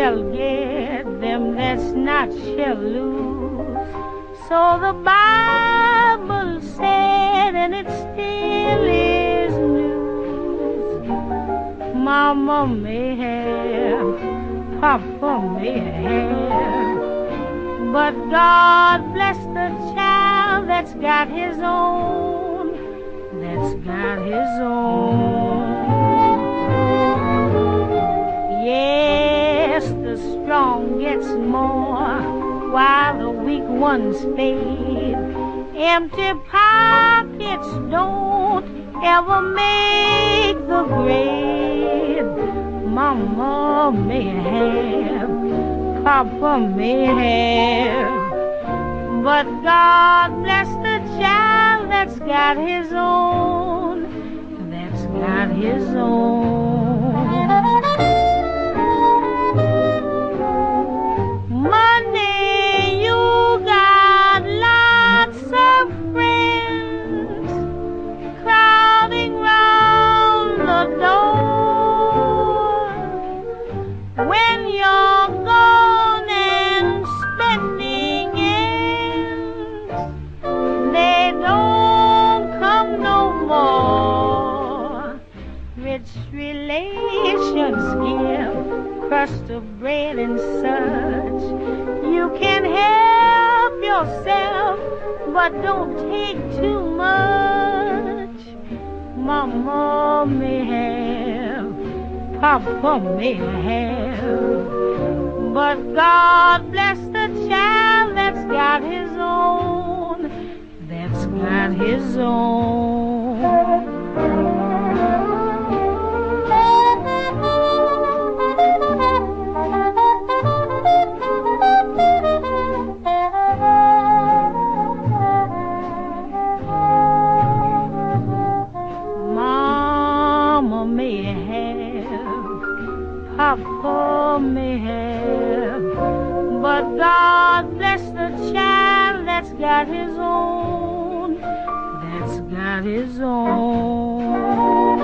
shall get, them that's not shall lose. So the Bible said, and it still is news. Mama may have, Papa may have, but God bless the child that's got his own, that's got his own. Gets more while the weak ones fade. Empty pockets don't ever make the grade. Mama may have, Papa may have, but God bless the child that's got his own, that's got his own. Relations give crust of bread and such. You can help yourself, but don't take too much. Mama may have, Papa may have, but God bless the child that's got his own, that's got his own. May have, but God bless the child that's got his own, that's got his own.